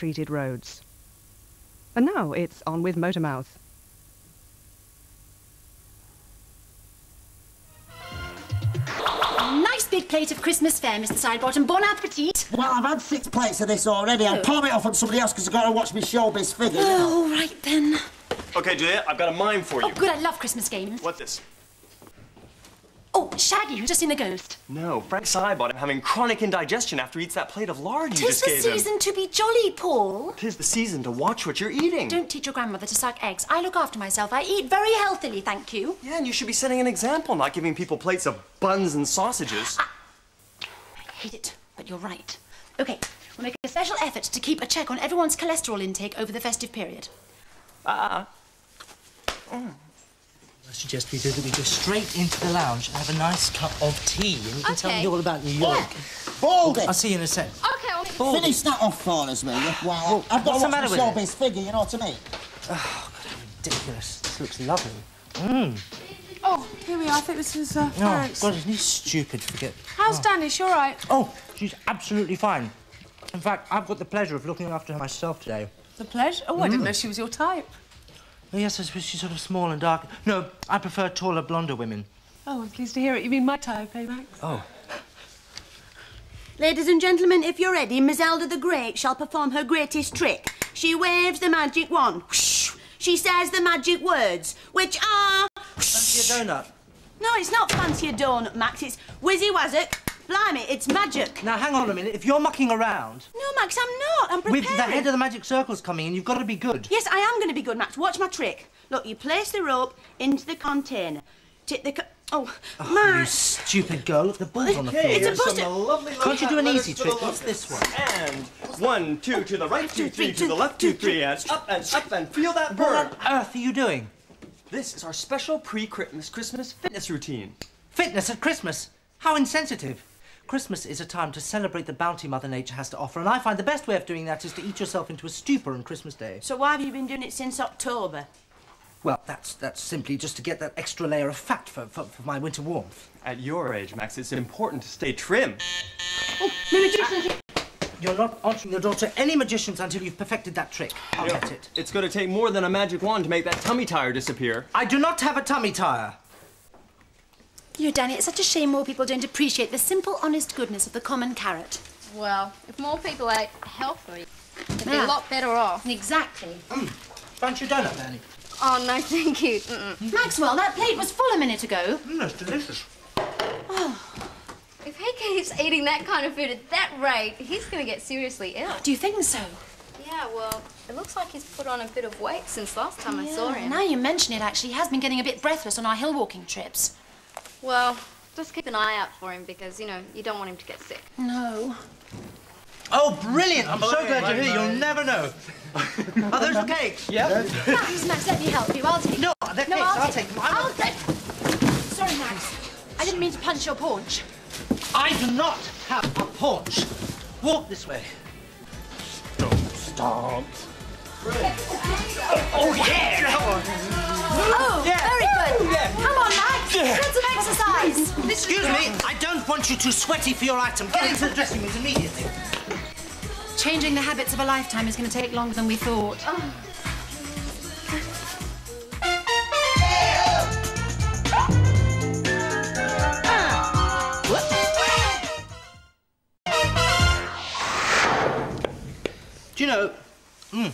treated roads. And now it's on with Motormouth. Nice big plate of Christmas fare, Mr. Sidebottom. Bon appetit. Well, I've had six plates of this already. I'll oh. palm it off on somebody else because I've got to watch my showbiz figure. you know. Oh, all right then. Okay, Juliette, I've got a mime for you. Oh, good. I love Christmas games. What's this? Oh, Shaggy, who's just seen the ghost. No, Frank Sidebottom having chronic indigestion after he eats that plate of lard you Tis just the gave him. Tis the season to be jolly, Paul. Tis the season to watch what you're eating. Don't teach your grandmother to suck eggs. I look after myself. I eat very healthily, thank you. Yeah, and you should be setting an example, not giving people plates of buns and sausages. I hate it, but you're right. Okay, we'll make a special effort to keep a check on everyone's cholesterol intake over the festive period. Ah. I suggest we do that we go straight into the lounge and have a nice cup of tea, and you can tell me all about New York. Baldy! I'll see you in a sec. Okay, I'll make it. Finish that off for us, will you? Well, I've got what's to the watch matter with showbiz figure, you know what I mean? Oh, God, how Ridiculous. This looks lovely. Mmm. Oh, here we are. I think this is uh, Oh, Frank's. God, isn't he stupid to forget? How's Danish? You all right? Oh, she's absolutely fine. In fact, I've got the pleasure of looking after her myself today. The pleasure. Oh, I didn't know she was your type. Oh, yes, I suppose she's sort of small and dark. No, I prefer taller, blonder women. Oh, I'm pleased to hear it. You mean my type, eh, Max? Oh. Ladies and gentlemen, if you're ready, Mazelda the Great shall perform her greatest trick. She waves the magic wand. Whoosh. She says the magic words, which are... Fancy a donut? No, it's not fancy a donut, Max. It's Wizzy wazzock. Blimey, it's magic. Now, hang on a minute. If you're mucking around No, Max, I'm not. I'm preparing. with the head of the magic circles coming in, you've got to be good. Yes, I am going to be good, Max. Watch my trick. Look, you place the rope into the container. Tip the... Co oh, oh You Max. stupid girl. Look, the ball's on the floor. It's a Here's some buster. lovely Can't you do an easy trick? the What's this one? And one, two, to the right, two, three, to the left, two, three, and up and up and feel that burn. What on earth are you doing? This is our special pre-Christmas Christmas fitness routine. Fitness at Christmas? How insensitive. Christmas is a time to celebrate the bounty Mother Nature has to offer, and I find the best way of doing that is to eat yourself into a stupor on Christmas Day. So why have you been doing it since October? Well, that's that's simply just to get that extra layer of fat for, for, for my winter warmth. At your age, Max, it's important to stay trim. Oh, magician! You're not answering the door to any magicians until you've perfected that trick. I'll You know, get it. It's going to take more than a magic wand to make that tummy tire disappear. I do not have a tummy tire. You know, Dannii, it's such a shame more people don't appreciate the simple, honest goodness of the common carrot. Well, if more people ate healthy, they'd be a lot better off. Exactly. Fancy a donut, Dannii? Oh, no, thank you. Mm-mm. Maxwell, that plate was full a minute ago. Mm, that's delicious. Oh. If he keeps eating that kind of food at that rate, he's going to get seriously ill. Do you think so? Yeah, well, it looks like he's put on a bit of weight since last time I saw him. Now you mention it, actually, he has been getting a bit breathless on our hill walking trips. Well, just keep an eye out for him because, you know, you don't want him to get sick. No. Oh, brilliant! I'm so glad you're here. You'll never know. Oh, Are those the cakes? Yeah. Max, Max, let me help you. I'll take No, they're No, cakes. I'll, I'll take them. I I'll take. Sorry, Max. I didn't mean to punch your paunch. I do not have a paunch. Walk this way. Don't stop. Oh, yeah! Oh, Yeah. very good. Come on, Max. Get some exercise. Excuse me, I don't want you too sweaty for your item. Get into the dressing rooms immediately. Changing the habits of a lifetime is going to take longer than we thought. Do you know, mm,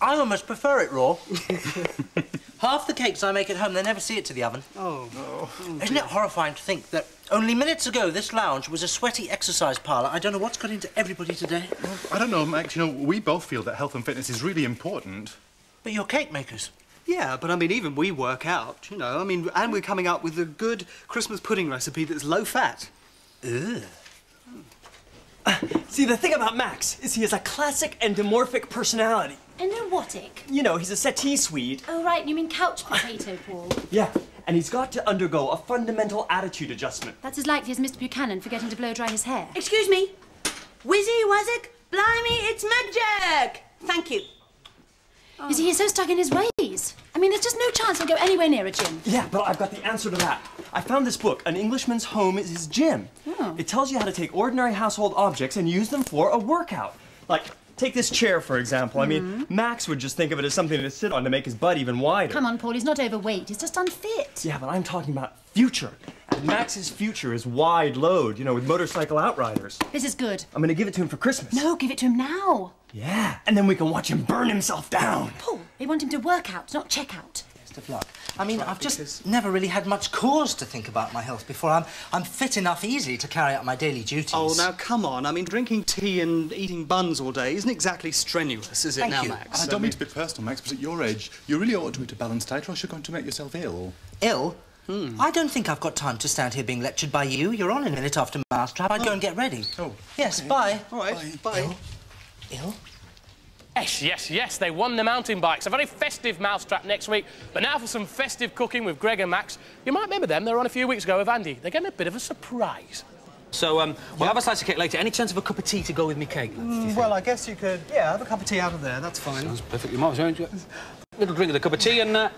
I almost prefer it raw. Half the cakes I make at home, they never see it to the oven. Oh, no. Isn't it horrifying to think that only minutes ago this lounge was a sweaty exercise parlour? I don't know what's got into everybody today. I don't know, Max. You know, we both feel that health and fitness is really important. But you're cake makers. Yeah, but I mean, even we work out, you know. I mean, and we're coming up with a good Christmas pudding recipe that's low fat. Ugh. See, the thing about Max is he has a classic endomorphic personality. Endowotic. You know, he's a settee Swede. Oh, right. You mean couch potato, Paul? Yeah, and he's got to undergo a fundamental attitude adjustment. That's as likely as Mr. Buchanan forgetting to blow dry his hair. Excuse me. Wizzy wazzock. Blimey, it's magic. Thank you. You see, he's so stuck in his ways. I mean, there's just no chance he'll go anywhere near a gym. Yeah, but I've got the answer to that. I found this book, An Englishman's Home is His Gym. Oh. It tells you how to take ordinary household objects and use them for a workout. Like Take this chair, for example. I mean, mm-hmm. Max would just think of it as something to sit on to make his butt even wider. Come on, Paul, he's not overweight. He's just unfit. Yeah, but I'm talking about future. And Max's future is wide load, you know, with motorcycle outriders. This is good. I'm gonna give it to him for Christmas. No, give it to him now. Yeah, and then we can watch him burn himself down. Paul, they want him to work out, not check out. Best of luck. I mean, I've just never really had much cause to think about my health before. I'm, I'm fit enough easily to carry out my daily duties. Oh, now come on. I mean, drinking tea and eating buns all day isn't exactly strenuous, is it Thank now, you. Max? I don't mean to be personal, Max, but at your age, you really ought to eat a balanced diet or else you're going to make yourself ill. Ill? I don't think I've got time to stand here being lectured by you. You're on in a minute after Mousetrap. I'd go oh. and get ready. Oh. Yes, bye. All right, bye. Ill. Ill? Yes, yes, yes, they won the mountain bikes. A very festive mousetrap next week. But now for some festive cooking with Greg and Max. You might remember them, they were on a few weeks ago with Andy. They're getting a bit of a surprise. So, um, we'll have a slice of cake later. Any chance of a cup of tea to go with me cake? Mm, well, I guess you could, yeah, have a cup of tea out of there. That's fine. Sounds perfectly marvellous. don't you? Little drink of a cup of tea and... Uh...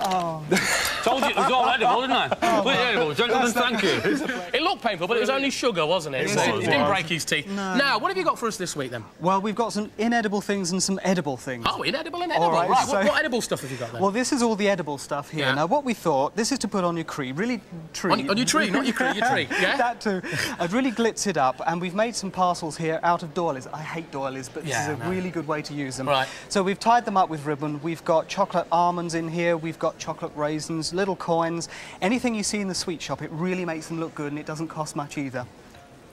Oh. Told you it was all edible, didn't I? Completely edible. Gentlemen, thank you. It looked painful, but it was only sugar, wasn't it? It was, it didn't break his teeth. Now, what have you got for us this week, then? Well, we've got some inedible things and some edible things. Oh, inedible, inedible. All right, right, so- what, what edible stuff have you got, then? Well, this is all the edible stuff here. Yeah. Now, what we thought, this is to put on your tree, really tree. On- on your tree, not your tree, your tree, yeah? that too. I've really glitzed it up, and we've made some parcels here out of doilies. I hate doilies, but this Yeah, is a know. really good way to use them. Right. So we've tied them up with ribbon. We've got chocolate almonds in here. We've got chocolate raisins, little coins. Anything you see in the sweet shop, it really makes them look good, and it doesn't cost much either.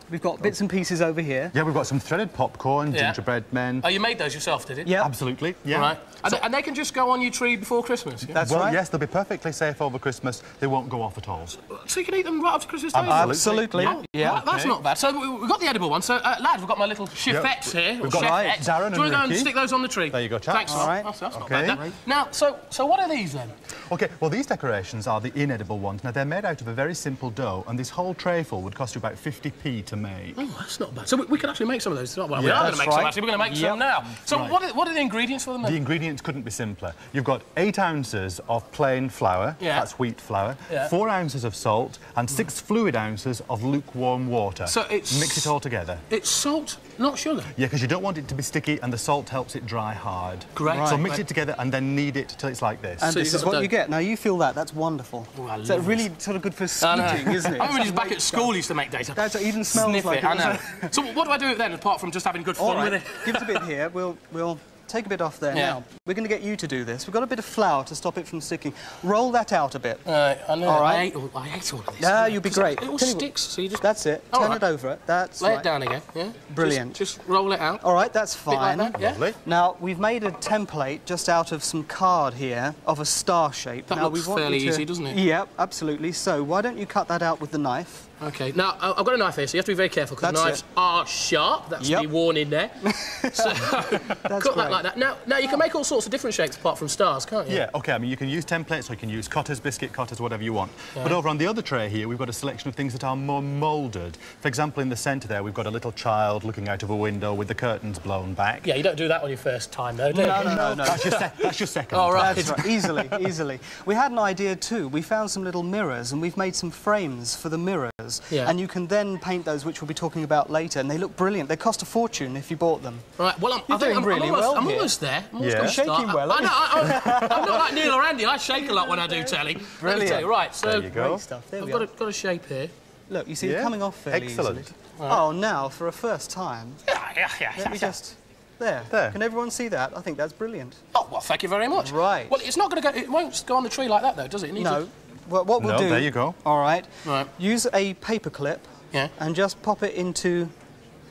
We've got bits and pieces over here. Yeah, we've got some threaded popcorn, Yeah. gingerbread men. Oh, you made those yourself, did it? Yeah. Absolutely, yeah. Right. And, they, and they can just go on your tree before Christmas? Yeah? That's well, right. yes, they'll be perfectly safe over Christmas. They won't go off at all. So you can eat them right up to Christmas Day? Absolutely. Oh, Yeah. well, that's okay. not bad. So we- we've got the edible one. So, uh, lad, we've got my little chiffettes here. We've or got chefettes. right, Darren Do you want to go and stick those on the tree? There you go, chaps. Thanks. All right. That's, that's not Okay. bad. Now- Now, so, so what are these then? Okay, well, these decorations are the inedible ones. Now, they're made out of a very simple dough, and this whole trayful would cost you about 50p to make. Oh, that's not bad. So we, we could actually make some of those. Well, we are going to make some actually. We're going to make Yep. some now. So Right. what, are, what are the ingredients for them then? The ingredients couldn't be simpler. You've got eight ounces of plain flour, Yeah. that's wheat flour, Yeah. four ounces of salt, and six fluid ounces of lukewarm water. So it's- Mix it all together. It's salt, not sugar. Yeah, because you don't want it to be sticky, and the salt helps it dry hard. Great. So Right. mix it together and then knead it till it's like this. And So this is what the- you get. Now, you feel that. That's wonderful. Oh, I so love really sort of good for I sneaking, isn't it? I remember just back at school used to make data. That's- it even smells Sniff like it. it, I know. so what do I do then, apart from just having good All fun right, with it? give us a bit here. We'll we'll take a bit off there Yeah. now. We're going to get you to do this. We've got a bit of flour to stop it from sticking. Roll that out a bit. Uh, I know. All right. I hate, all, I hate all of this. Yeah, you'll be great. It all Tell you sticks, so you just That's it. All Turn right. it over it. That's lay right. it down again. Yeah. Brilliant. Just, just roll it out. All right, that's Bit like fine. that, yeah? Lovely. Now we've made a template just out of some card here of a star shape. That now, looks we want fairly to... easy, doesn't it? Yep, absolutely. So why don't you cut that out with the knife? Okay. Now I- I've got a knife here, so you have to be very careful because knives it. are sharp. That's Yep. the warning there. so cut that like that. Now, now you can make all sorts of different shapes apart from stars, can't you? Yeah, okay, I mean, you can use templates or you can use cutters, biscuit cutters, whatever you want. But over on the other tray here, we've got a selection of things that are more moulded. For example, in the centre there, we've got a little child looking out of a window with the curtains blown back. Yeah, you don't do that on your first time, though, do you? No, no, no, no. That's your, se- that's your second. All right. That's right, easily, easily. We had an idea too. We found some little mirrors and we've made some frames for the mirrors. Yeah. And you can then paint those, which we'll be talking about later, and they look brilliant. They cost a fortune if you bought them. Right, well, I'm, You're I think doing I'm, really I'm, almost, well I'm here. almost there. I'm almost Yeah. gonna Shaking start. well, I, I aren't I, I'm, I'm not like Neil or Andy. I shake a lot when I do telly. Brilliant. tell you. Right, so There you go. Great stuff. There I've we got are. a, got a shape here. Look, you see, Yeah. they're coming off fairly Excellent. easily. Oh, now, for a first time, Yeah, yeah, yeah. let me just... There. There. Can everyone see that? I think that's brilliant. Oh, well, thank you very much. Right. Well, it's not going to go... It won't go on the tree like that, though, does it? it needs No. Well, what we'll No, do... there you go. All right. Right. Use a paper clip Yeah. and just pop it into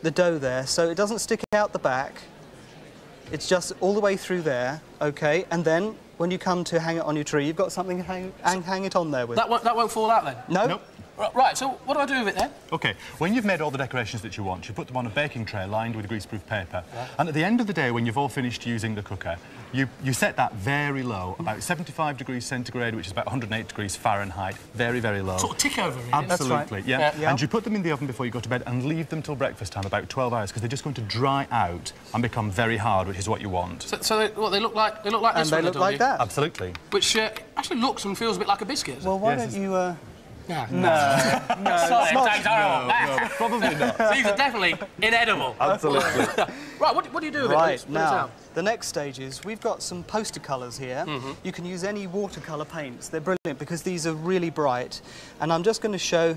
the dough there so it doesn't stick out the back. It's just all the way through there, okay? And then when you come to hang it on your tree, you've got something to hang, hang, hang it on there with. That won't, that won't fall out, then? no? Nope. Right, right, so what do I do with it, then? OK, when you've made all the decorations that you want, you put them on a baking tray lined with greaseproof paper. And at the end of the day, when you've all finished using the cooker, you, you set that very low, about 75 degrees centigrade, which is about 108 degrees Fahrenheit, very, very low. Sort of tick over, really. Absolutely, yeah. Yeah. Yeah. And you put them in the oven before you go to bed and leave them till breakfast time, about 12 hours, because they're just going to dry out and become very hard, which is what you want. So, so they, what, they look like... They look like And this they when look they're like you? that. Absolutely. Which uh, actually looks and feels a bit like a biscuit. Well, why Yes, don't it's- you uh, No. No. no. Sorry, not- tastes horrible. No, no, probably not. These are definitely inedible. Absolutely. right, what, what do you do with it? Right, Let's it now, the next stage is we've got some poster colours here. Mm-hmm. You can use any watercolour paints. They're brilliant because these are really bright. And I'm just going to show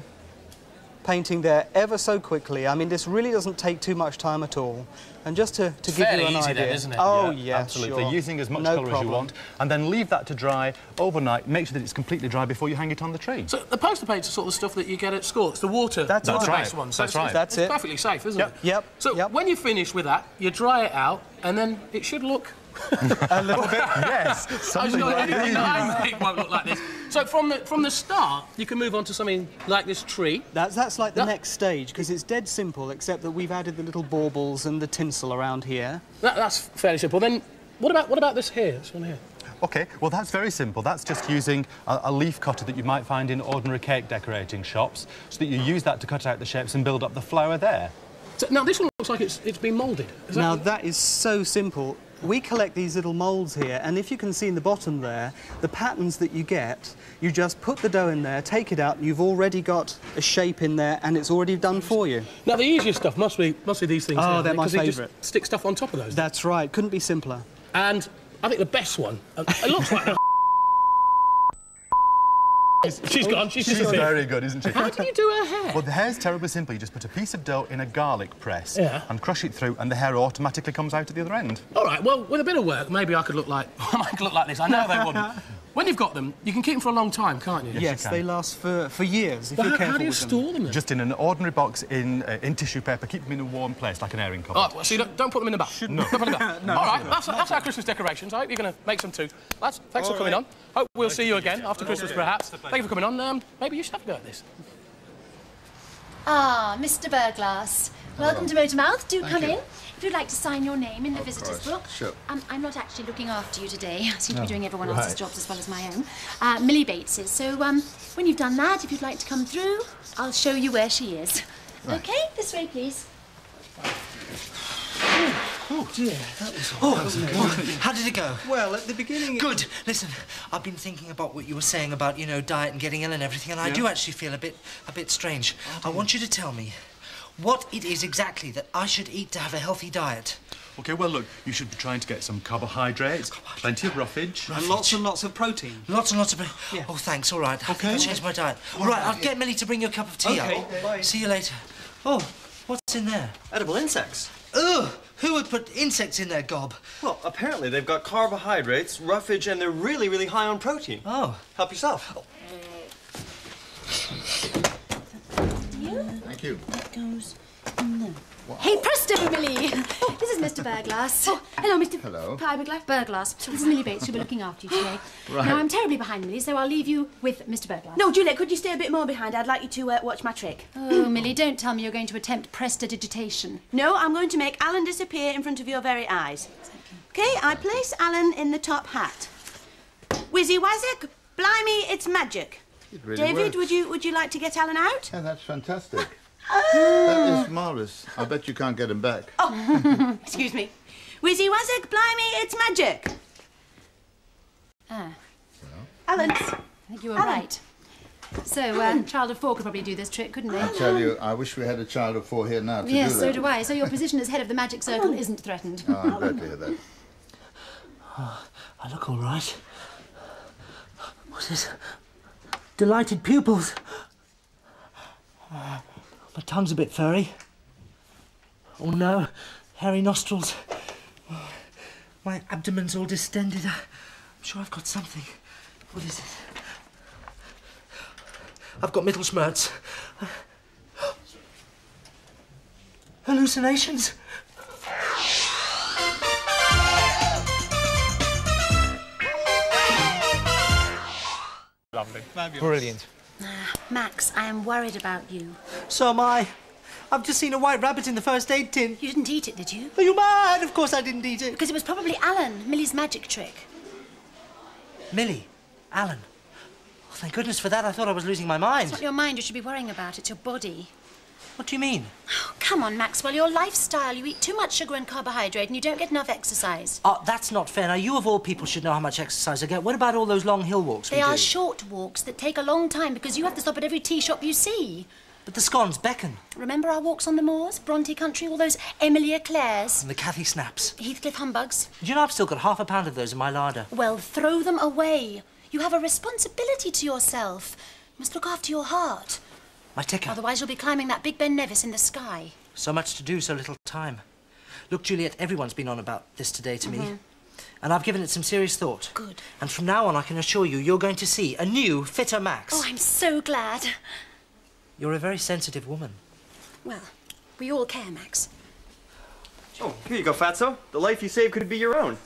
painting there ever so quickly. I mean, this really doesn't take too much time at all. And just to, to give you an easy idea. then, isn't it? Oh, Yeah, yes, absolutely. sure. Using as much no colour as you want, and then leave that to dry overnight. Make sure that it's completely dry before you hang it on the tree. So the poster paints are sort of the stuff that you get at school. It's the water, That's water right. based one. So That's it's, right. That's it's it. perfectly safe, isn't Yep. it? Yep, So yep. when you finish with that, you dry it out, and then it should look. A little bit, yes. I Something like anything that. that I make won't look like this. So from the from the start, you can move on to something like this tree. That's, that's like the That- next stage because it's dead simple except that we've added the little baubles and the tinsel around here. That, that's fairly simple. Then what about what about this here? This one here. OK, well, that's very simple. That's just using a, a leaf cutter that you might find in ordinary cake decorating shops, so that you use that to cut out the shapes and build up the flower there. So, now this one looks like it's it's been moulded. Now that, that is so simple. We collect these little moulds here, and if you can see in the bottom there, the patterns that you get, you just put the dough in there, take it out, and you've already got a shape in there, and it's already done for you. now the easiest stuff must be must be these things. Oh, they're my favourite. Stick stuff on top of those. That's right, couldn't be simpler. And I think the best one. It looks like. She's gone. She's, She's disappeared. very good, isn't she? How do you do her hair? Well, the hair's terribly simple. You just put a piece of dough in a garlic press Yeah. and crush it through, and the hair automatically comes out at the other end. All right. Well, with a bit of work, maybe I could look like I could look like this. I know they wouldn't. When you've got them, you can keep them for a long time, can't you? Yes, you can. they last for, for years if Well, you're how, careful how do you with them. store them? Then? Just in an ordinary box in, uh, in tissue paper. Keep them in a warm place, like an airing cupboard. All right, well, so you don't, don't put them in the bath. No. Don't put them in the bath. No. All right, that's, that's our Christmas decorations. I hope you're going to make some too. Lads, thanks for coming on. Hope we'll see you again after Christmas, perhaps. Thank you for coming on. Um, maybe you should have a go at this. Ah, Mr. Berglas. Welcome to Motormouth. Do come in. If you'd like to sign your name in the visitors book. Sure. Um, I'm not actually looking after you today. I seem to be doing everyone else's jobs as well as my own. Uh, Milly Bates is. So um, when you've done that, if you'd like to come through, I'll show you where she is. Okay, this way, please. Oh, dear. That was awesome. how did it go? Well, at the beginning... Good. Listen, I've been thinking about what you were saying about, you know, diet and getting ill and everything, and I do actually feel a bit, a bit strange. I want you to tell me what it is exactly that I should eat to have a healthy diet. OK, well, look, you should be trying to get some carbohydrates, plenty of roughage. And lots and lots of protein. Lots and lots of. Yeah. Oh, thanks. All right. I think Okay. I'll change my diet. All right. I'll get Milly to bring you a cup of tea. Okay, out. bye. See you later. Oh, what's in there? Edible insects. Ugh! Who would put insects in their gob? Well, apparently they've got carbohydrates, roughage, and they're really, really high on protein. Oh. Help yourself. Oh. Thank you. Goes. No. Hey, presto, Milly! this is Mr. Berglas. Oh, hello, Mr. Hello. Berglas. Berglas. This is Milly Bates, who'll be looking after you today. Right. Now, I'm terribly behind, Milly, so I'll leave you with Mr. Berglas. No, Juliette, could you stay a bit more behind? I'd like you to uh, watch my trick. Oh, Milly, don't tell me you're going to attempt prestidigitation. No, I'm going to make Alan disappear in front of your very eyes. Okay, I place Alan in the top hat. Wizzy Wazzick, blimey, it's magic. It really David, works. would you would you like to get Alan out? Yeah, that's fantastic. that is marvellous. I bet you can't get him back. Oh, excuse me. Wizzy Wazzick, blimey, it's magic. Ah, Alan, I think you were Alan. right. So, uh, child of four could probably do this trick, couldn't they? I tell you, I wish we had a child of four here now to Yes, do so do I. So your position as head of the magic circle isn't threatened. Oh, I'm glad to hear that. I look all right. What's this? Delighted pupils. Uh, my tongue's a bit furry. Oh no, hairy nostrils. My abdomen's all distended. I'm sure I've got something. What is it? I've got middle smirts. Hallucinations? Lovely. Brilliant. Max, I am worried about you. So am I. I've just seen a white rabbit in the first aid tin. You didn't eat it, did you? Are you mad? Of course I didn't eat it. Because it was probably Alan, Milly's magic trick. Milly, Alan. Oh, thank goodness for that. I thought I was losing my mind. It's not your mind you should be worrying about, it's your body. What do you mean? Oh, come on, Maxwell. Your lifestyle. You eat too much sugar and carbohydrate and you don't get enough exercise. Oh, that's not fair. Now, you of all people should know how much exercise I get. What about all those long hill walks They are do? short walks that take a long time because you have to stop at every tea shop you see. But the scones beckon. Remember our walks on the moors, Bronte Country, all those Emilia Clares, And the Cathy snaps. Heathcliff humbugs? Do you know I've still got half a pound of those in my larder? Well, throw them away. You have a responsibility to yourself. You must look after your heart. My ticker. Otherwise, you'll be climbing that Big Ben Nevis in the sky. So much to do, so little time. Look, Juliette, everyone's been on about this today to me. Mhm. And I've given it some serious thought. Good. And from now on, I can assure you, you're going to see a new, fitter Max. Oh, I'm so glad. You're a very sensitive woman. Well, we all care, Max. Oh, here you go, Fatso. The life you saved could be your own.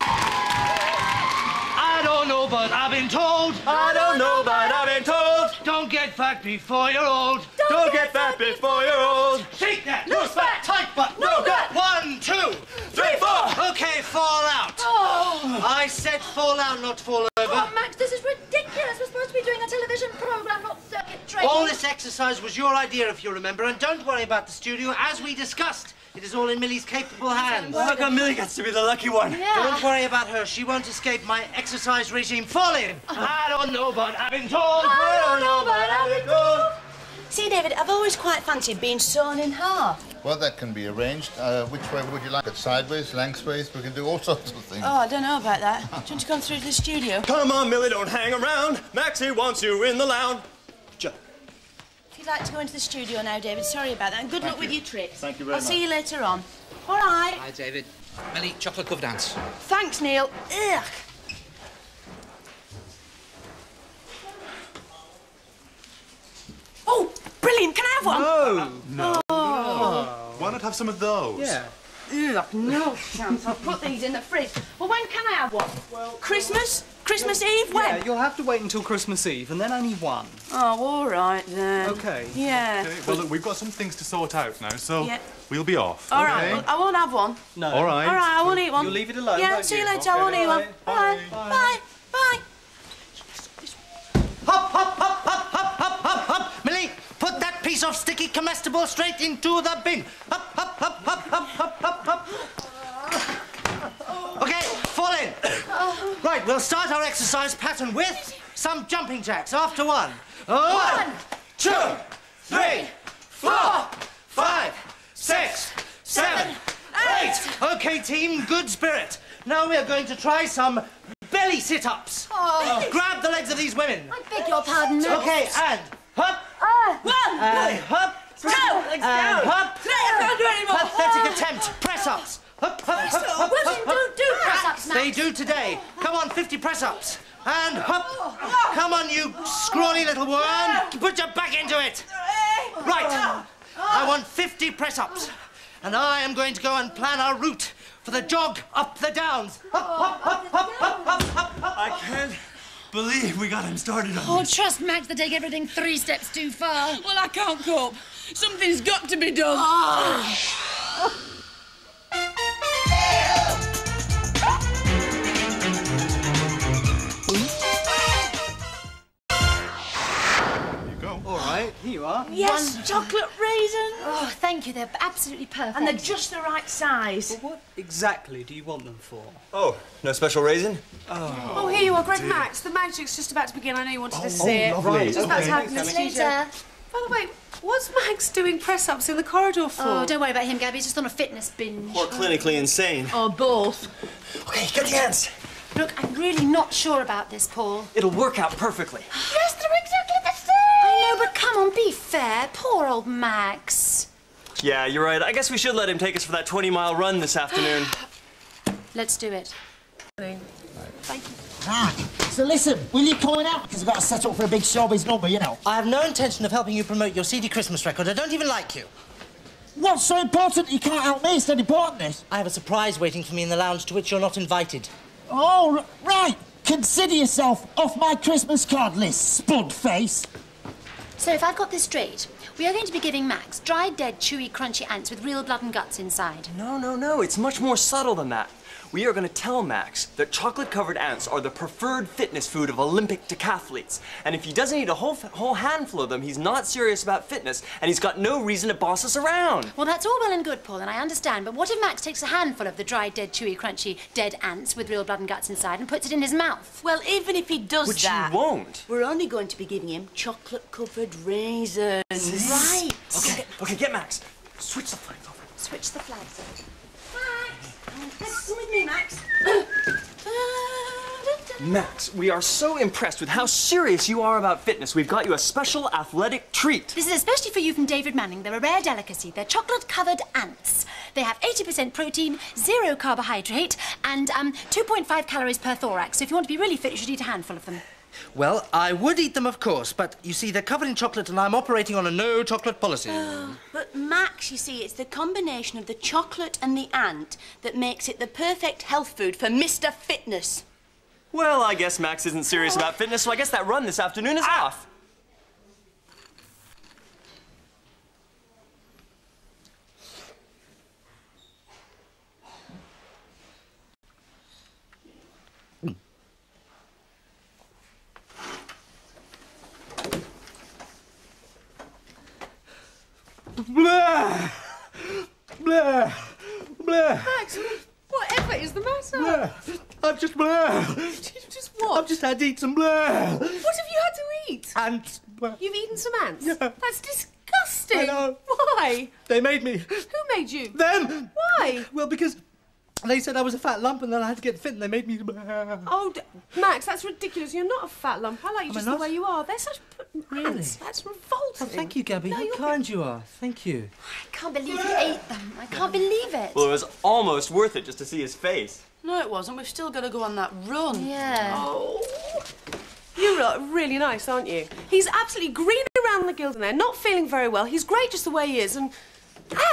I don't know, but I've been told. I don't know, but I've been told. Don't get fat before you're old. Don't get fat before you're old. Shake that. Loose fat. Tight butt. No gut. One, two, Three, four. Okay, fall out. Oh! I said fall out, not fall over. Oh, Max, this is ridiculous. We're supposed to be doing a television program, not circuit training. All this exercise was your idea, if you remember, and don't worry about the studio. As we discussed, it is all in Milly's capable hands. Well, how come Milly gets to be the lucky one? Yeah. Don't worry about her. She won't escape my exercise regime. Fall in. I don't know, but I've been told. I don't know, but I've been told. See, David, I've always quite fancied being sewn in half. Well, that can be arranged. Uh, which way would you like it? Sideways, lengthways? We can do all sorts of things. Oh, I don't know about that. Do you want to come through to the studio? Come on, Milly, don't hang around. Maxie wants you in the lounge. If you'd like to go into the studio now, David, sorry about that. And good luck with your tricks. Thank you very much. I'll see you later on. All right. Hi, David. Milly, chocolate cover dance. Thanks, Neil. Ugh. Brilliant. Can I have one? No. Oh. Why not have some of those? Yeah. Ugh, no chance. I'll put these in the fridge. Well, when can I have one? Well, Christmas? Christmas Eve? When? Yeah, you'll have to wait until Christmas Eve, and then only one. Oh, all right then. Okay. Yeah. Okay, well, look, we've got some things to sort out now, so Yeah. we'll be off. All okay? right. Well, I won't have one. No. All right. All right, I won't eat one. You'll leave it alone, Yeah, won't see you you? later. I won't eat one. bye. Bye. Bye. Bye. Hop, hop, hop, hop, hop, hop, hop, hop. Milly, put that piece of sticky comestible straight into the bin. Hop, hop, hop, hop, hop, hop, hop, hop. Okay, fall in. Right, we'll start our exercise pattern with some jumping jacks after one. One, two, three, four, five, six, seven, eight. Okay, team, good spirit. Now we are going to try some belly sit-ups. Oh. Grab the legs of these women. I beg your pardon. Okay, and hop, Ah. and hop, Go. and hop. No, I can't do it anymore. Pathetic attempt. Press ups. Hop, hop, hop, hop, Well, hop, then hop. don't do press-ups, They do today. Come on, 50 press ups. And hop. Come on, you scrawny little worm. Put your back into it. Right. I want 50 press ups. And I am going to go and plan our route for the jog up the downs. Hop, hop, hop, hop, hop, hop, hop, hop. I can't believe we got him started on Oh, this. trust Max to take everything three steps too far. Well, I can't cope. Something's got to be done. you go. All right, here you are. Yes, chocolate raisin. Oh, thank you. They're absolutely perfect. And they're just the right size. What exactly do you want them for? Oh, no special raisin? Oh, oh here you are, Greg Max. The magic's just about to begin. I know you wanted to oh, see it. lovely. Just about to happen Later. By the way, what's Max doing press-ups in the corridor for? Oh, don't worry about him, Gabby. He's just on a fitness binge. Or clinically insane. Or both. Okay, get the hands. Look, I'm really not sure about this, Paul. It'll work out perfectly. Yes, they're exactly the same. I know, but come on, be fair. Poor old Max. Yeah, you're right. I guess we should let him take us for that 20 mile run this afternoon. Let's do it. Right. So listen, will you call it out? Because I've got to set up for a big showbiz number, you know. I have no intention of helping you promote your CD Christmas record. I don't even like you. What's so important you can't help me? It's not important, this. I have a surprise waiting for me in the lounge to which you're not invited. Oh, right. Consider yourself off my Christmas card list, spud face. So if I've got this straight, We are going to be giving Max dried, dead, chewy, crunchy ants with real blood and guts inside. No, no, no. It's much more subtle than that. We are going to tell Max that chocolate-covered ants are the preferred fitness food of Olympic decathletes. And if he doesn't eat a whole, whole handful of them, he's not serious about fitness, and he's got no reason to boss us around. Well, that's all well and good, Paul, and I understand. But what if Max takes a handful of the dried, dead, chewy, crunchy, dead ants with real blood and guts inside and puts it in his mouth? Well, even if he does Which he won't. We're only going to be giving him chocolate-covered raisins. Right. Okay, okay, get Max. Switch the flags over. Switch the flags. Come with me, Max. Max, we are so impressed with how serious you are about fitness. We've got you a special athletic treat. This is especially for you from David Manning. They're a rare delicacy. They're chocolate-covered ants. They have 80% protein, zero carbohydrate, and um, 2.5 calories per thorax. So if you want to be really fit, you should eat a handful of them. Well, I would eat them, of course, but you see, they're covered in chocolate and I'm operating on a no chocolate policy. Oh, but Max, you see, it's the combination of the chocolate and the ant that makes it the perfect health food for Mr. Fitness. Well, I guess Max isn't serious about fitness, so I guess that run this afternoon is ah! off. Blah! Blah! Blah! Max, whatever is the matter? Blah! I've just blah! Just what? I've just had to eat some blah! What have you had to eat? Ants. Blah. You've eaten some ants? Yeah. That's disgusting. I know. Why? They made me. Who made you? Them! Why? Well, because they said I was a fat lump and then I had to get fit and they made me. Oh, d- Max, that's ridiculous. You're not a fat lump. I like you Am I just the not? way you are. They're such p- ants. That's revolting. Oh, thank you, Gabby. No, How you're- kind you are. Thank you. I can't believe he ate them. I can't believe it. Well, it was almost worth it just to see his face. No, it wasn't. We've still got to go on that run. Yeah. Oh. You look really nice, aren't you? He's absolutely green around the gills in there, not feeling very well. He's great just the way he is. And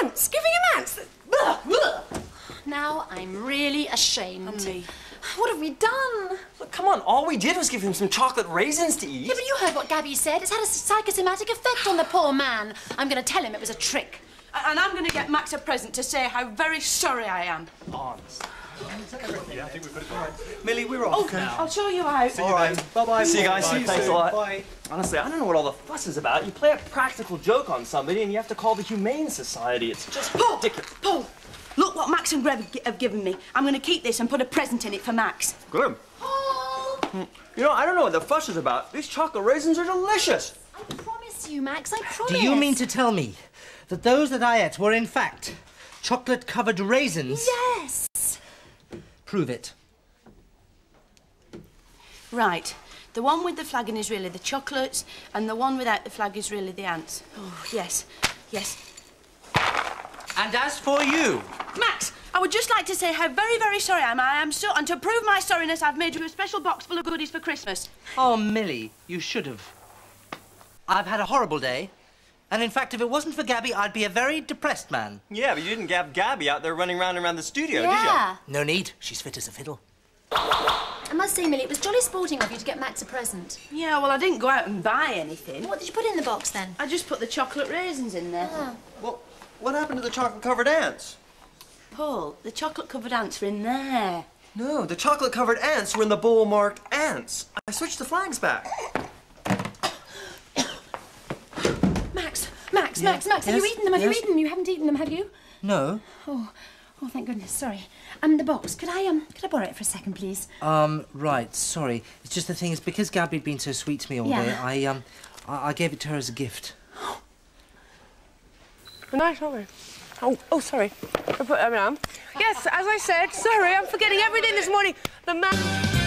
ants, giving him ants. Blah, blah. Now I'm really ashamed. And me. What have we done? Look, come on, all we did was give him some chocolate raisins to eat. Yeah, but you heard what Gabby said. It's had a psychosomatic effect on the poor man. I'm going to tell him it was a trick. And I'm going to get Max a present to say how very sorry I am. Honest. Yeah, I think we've got it all right. Milly, we're Oh, off now. I'll show you out. All right. Bye-bye. See you guys. Bye. Thanks a lot. Bye. Honestly, I don't know what all the fuss is about. You play a practical joke on somebody and you have to call the Humane Society. It's just Paul, ridiculous. Paul, look what Max and Greg have given me. I'm going to keep this and put a present in it for Max. Good. Oh. Hmm. You know, I don't know what the fuss is about. These chocolate raisins are delicious. I promise you, Max. I promise. Do you mean to tell me that those that I ate were in fact chocolate-covered raisins? Yes. Prove it. Right. The one with the flagon is really the chocolates, and the one without the flag is really the ants. Oh, yes. Yes. And as for you, Max, I would just like to say how very, very sorry I am. I am so, and to prove my sorriness, I've made you a special box full of goodies for Christmas. oh Milly, you should have. I've had a horrible day, and in fact, if it wasn't for Gabby, I'd be a very depressed man. Yeah, but you didn't have Gabby out there running around and around the studio, Yeah. No need. She's fit as a fiddle. I must say, Milly, it was jolly sporting of you to get Max a present. Yeah, well, I didn't go out and buy anything. What did you put in the box then? I just put the chocolate raisins in there. Ah. Well, what happened to the chocolate-covered ants? Paul, the chocolate-covered ants are in there. No, the chocolate-covered ants were in the bowl marked ants. I switched the flags back. Max, Max, Yeah. Max, Max, have you eaten them? Have you eaten them? You haven't eaten them, have you? No. Oh, oh, thank goodness. Sorry. Um, the box. Could I um, could I borrow it for a second, please? Um, right, sorry. It's just the thing is, because Gabby'd been so sweet to me all day, Yeah. I, um, I, I gave it to her as a gift. We're nice, aren't we? Oh, oh, sorry. I put them down. Yes, as I said, sorry, I'm forgetting everything this morning. The man.